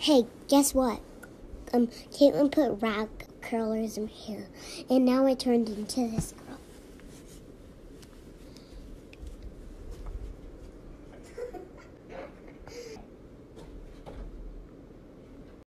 Hey, guess what? Um, Caitlin put rag curlers in my hair, and now I turned into this.